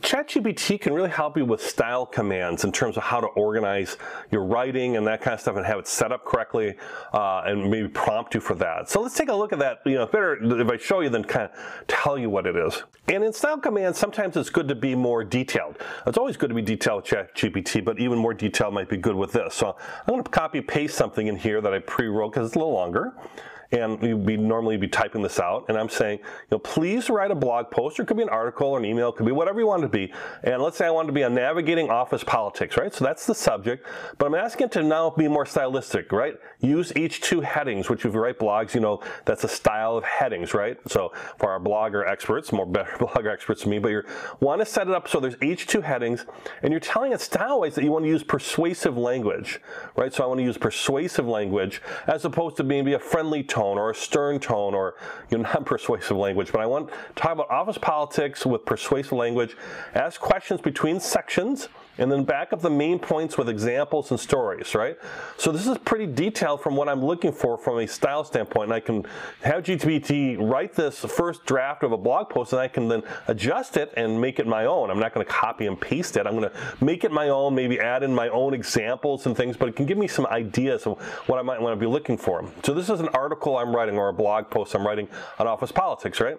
ChatGPT can really help you with style commands in terms of how to organize your writing and that kind of stuff and have it set up correctly uh, and maybe prompt you for that. So let's take a look at that. You know, better if I show you than kind of tell you what it is. And in style commands, sometimes it's good to be more detailed. It's always good to be detailed with ChatGPT, but even more detail might be good with this. So I'm going to copy paste something in here that I pre-wrote because it's a little longer and you'd be normally be typing this out, and I'm saying, you know, please write a blog post, or it could be an article or an email, it could be whatever you want it to be. And let's say I want to be on navigating office politics, right? So that's the subject, but I'm asking it to now be more stylistic, right? Use H2 headings, which if you write blogs, you know, that's a style of headings, right? So for our blogger experts, more better blogger experts than me, but you want to set it up so there's H2 headings, and you're telling it style-wise that you want to use persuasive language, right? So I want to use persuasive language as opposed to maybe a friendly tone tone or a stern tone or you know, non-persuasive language, but I want to talk about office politics with persuasive language, ask questions between sections, and then back up the main points with examples and stories, right? So this is pretty detailed from what I'm looking for from a style standpoint. And I can have GPT write this first draft of a blog post and I can then adjust it and make it my own. I'm not going to copy and paste it. I'm going to make it my own, maybe add in my own examples and things, but it can give me some ideas of what I might want to be looking for. So this is an article I'm writing or a blog post I'm writing on office politics, right?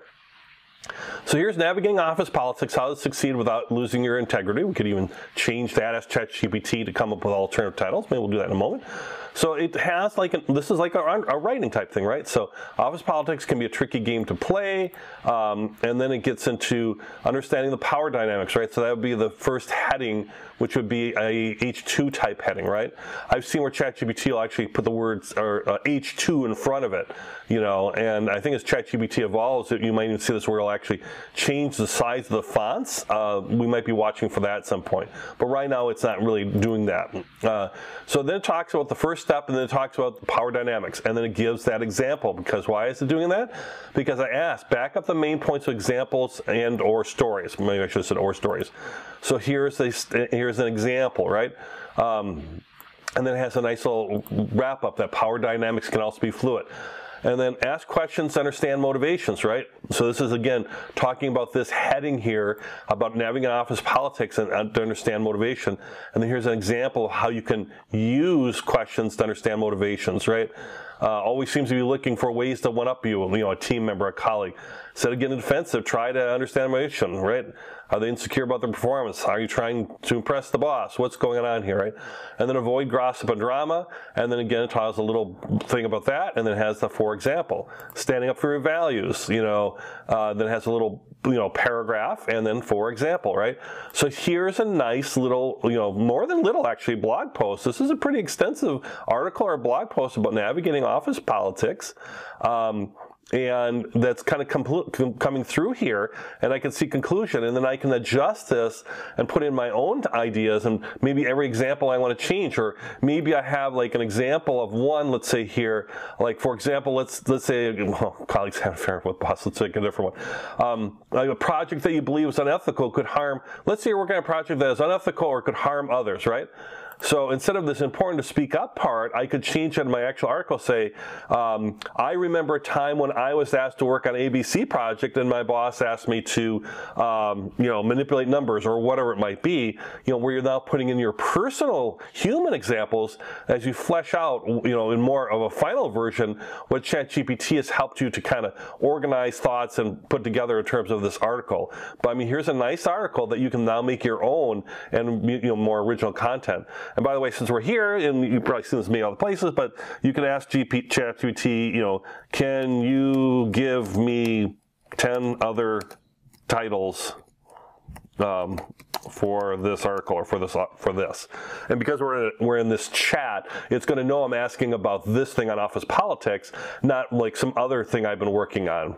So here's navigating office politics, how to succeed without losing your integrity. We could even change that as ChatGPT to come up with alternative titles. Maybe we'll do that in a moment. So it has like, a, this is like a, a, writing type thing, right? So office politics can be a tricky game to play, um, and then it gets into understanding the power dynamics, right? So that would be the first heading, which would be a H2 type heading, right? I've seen where ChatGPT will actually put the words or uh, H2 in front of it, you know, and I think as ChatGPT evolves, you might even see this where it'll actually change the size of the fonts. Uh, we might be watching for that at some point, but right now it's not really doing that. Uh, so then it talks about the first step and then it talks about the power dynamics and then it gives that example because why is it doing that? Because I asked back up the main points of examples and or stories. Maybe I should have said or stories. So here's a, here's an example, right? Um, and then it has a nice little wrap up that power dynamics can also be fluid and then ask questions to understand motivations, right? So this is again talking about this heading here about navigating office politics and to understand motivation. And then here's an example of how you can use questions to understand motivations, right? Uh, always seems to be looking for ways to one up you, you know, a team member, a colleague. Instead of getting defensive, try to understand motivation, right? Are they insecure about their performance? Are you trying to impress the boss? What's going on here, right? And then avoid gossip and drama. And then again, it tells a little thing about that. And then has the for example, standing up for your values, you know, uh, then has a little, you know, paragraph and then for example, right? So here's a nice little, you know, more than little actually blog post. This is a pretty extensive article or blog post about navigating office politics. Um, and that's kind of com- coming through here and i can see conclusion and then i can adjust this and put in my own ideas and maybe every example i want to change or maybe i have like an example of one let's say here. Like for example let's let's say well, colleagues have a fair with boss let's take a different one. Um, like a project that you believe is unethical could harm let's say you're working on a project that is unethical or could harm others right so instead of this important to speak up part, I could change it in my actual article, say, um, I remember a time when I was asked to work on ABC project and my boss asked me to, um, you know, manipulate numbers or whatever it might be, you know, where you're now putting in your personal human examples as you flesh out, you know, in more of a final version, what ChatGPT has helped you to kind of organize thoughts and put together in terms of this article. But I mean, here's a nice article that you can now make your own and, you know, more original content. And by the way, since we're here, and you've probably seen this in many other places, but you can ask GP, ChatGPT, you know, can you give me 10 other titles um, for this article or for this for this. And because we're in, we're in this chat, it's going to know I'm asking about this thing on office politics, not like some other thing I've been working on.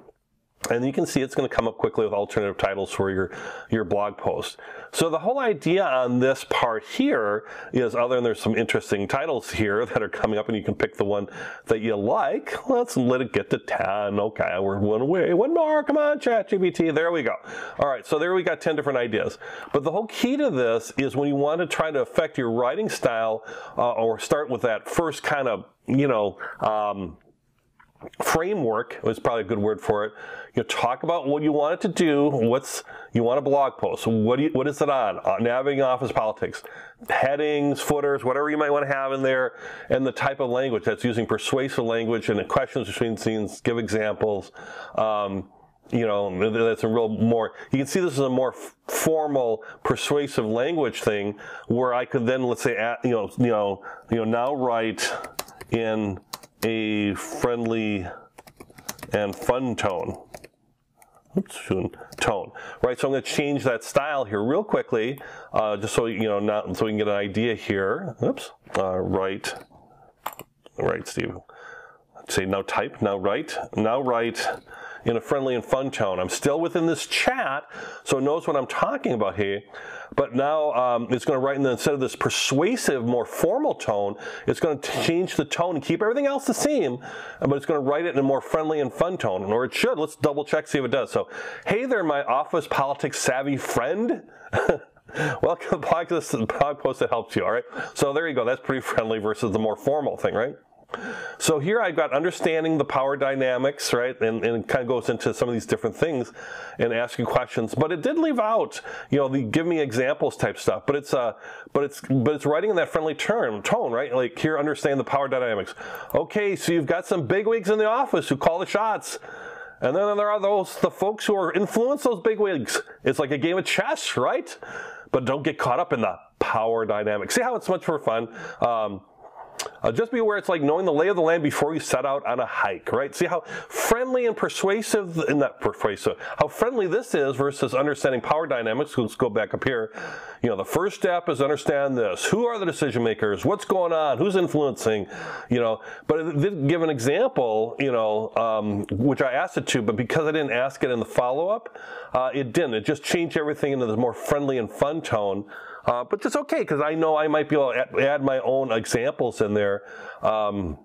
And you can see it's going to come up quickly with alternative titles for your, your blog post. So the whole idea on this part here is other than there's some interesting titles here that are coming up and you can pick the one that you like. Let's let it get to 10. Okay, we're one away. One more. Come on, ChatGPT. There we go. All right, so there we got 10 different ideas. But the whole key to this is when you want to try to affect your writing style uh, or start with that first kind of, you know, um, framework is probably a good word for it. You know, talk about what you want it to do. What's you want a blog post? What do you, what is it on? Uh, navigating office politics, headings, footers, whatever you might want to have in there, and the type of language that's using persuasive language and the questions between scenes. Give examples. Um, you know, that's a real more, you can see this is a more formal, persuasive language thing where I could then, let's say, at, you know, you know, you know, now write in a friendly and fun tone. Oops, tone. Right, so I'm going to change that style here real quickly, uh, just so you know, not so we can get an idea here. Oops, uh, right, right, Steve. Say now type, now write, now write in a friendly and fun tone. I'm still within this chat, so it knows what I'm talking about here. But now um, it's going to write in the, instead of this persuasive, more formal tone, it's going to change the tone and keep everything else the same, but it's going to write it in a more friendly and fun tone, or it should. Let's double check, see if it does. So, hey there, my office politics savvy friend. Welcome to the blog post that helps you, all right? So there you go. That's pretty friendly versus the more formal thing, right? So here I've got understanding the power dynamics, right? And, and it kind of goes into some of these different things and asking questions. But it did leave out, you know, the give me examples type stuff. But it's uh but it's but it's writing in that friendly term tone, right? Like here understand the power dynamics. Okay, so you've got some bigwigs in the office who call the shots. And then there are those the folks who are influence those bigwigs. It's like a game of chess, right? But don't get caught up in the power dynamics. See how it's much more fun. Um, uh, just be aware it's like knowing the lay of the land before you set out on a hike, right? See how friendly and persuasive, and not persuasive, how friendly this is versus understanding power dynamics. Let's go back up here. You know, the first step is understand this. Who are the decision makers? What's going on? Who's influencing? You know, but it did give an example, you know, um, which I asked it to, but because I didn't ask it in the follow up, uh, it didn't. It just changed everything into the more friendly and fun tone. Uh, but it's okay because I know I might be able to add my own examples in there. Um,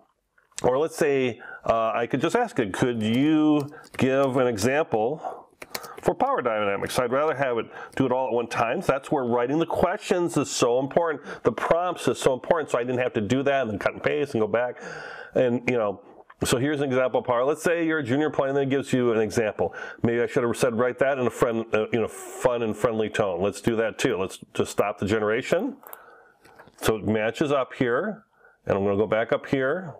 or let's say uh, I could just ask it, could you give an example for power dynamics? I'd rather have it do it all at one time. So that's where writing the questions is so important. The prompts is so important. So I didn't have to do that and then cut and paste and go back. And, you know, so here's an example power. Let's say you're a junior player and it gives you an example. Maybe I should have said write that in a friend, uh, you know, fun and friendly tone. Let's do that too. Let's just stop the generation. So it matches up here. And I'm going to go back up here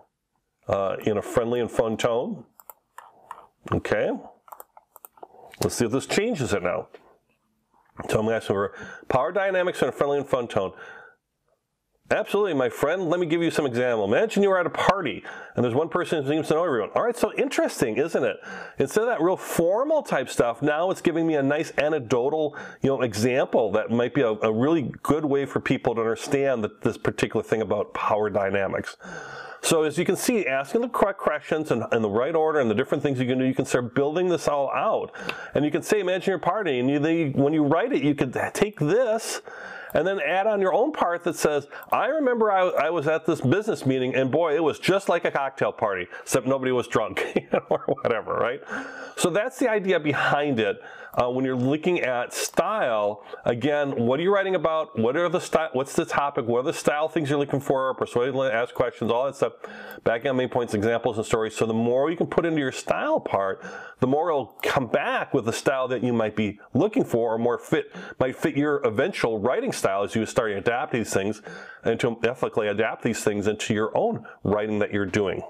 uh, in a friendly and fun tone. Okay. Let's see if this changes it now. So I'm asking for power dynamics in a friendly and fun tone. Absolutely, my friend. Let me give you some example. Imagine you were at a party and there's one person who seems to know everyone. All right, so interesting, isn't it? Instead of that real formal type stuff, now it's giving me a nice anecdotal, you know, example that might be a, a really good way for people to understand that this particular thing about power dynamics. So as you can see, asking the correct questions in, in, the right order and the different things you can do, you can start building this all out. And you can say, imagine your party, and you, they, when you write it, you could take this and then add on your own part that says, I remember I, I, was at this business meeting and boy, it was just like a cocktail party, except nobody was drunk or whatever, right? So that's the idea behind it. Uh, when you're looking at style, again, what are you writing about? What are the style? What's the topic? What are the style things you're looking for? Persuade, ask questions, all that stuff. Back on main points, examples, and stories. So the more you can put into your style part, the more it'll come back with the style that you might be looking for, or more fit might fit your eventual writing style as you start to adapt these things and to ethically adapt these things into your own writing that you're doing.